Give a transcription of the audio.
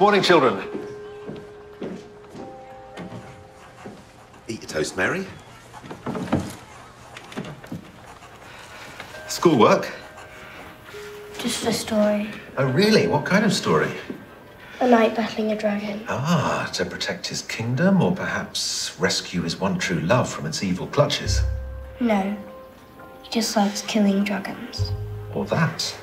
Morning, children. Eat your toast, Mary. Schoolwork? Just a story. Oh, really? What kind of story? A knight battling a dragon. Ah, to protect his kingdom, or perhaps rescue his one true love from its evil clutches. No. He just likes killing dragons. Or that.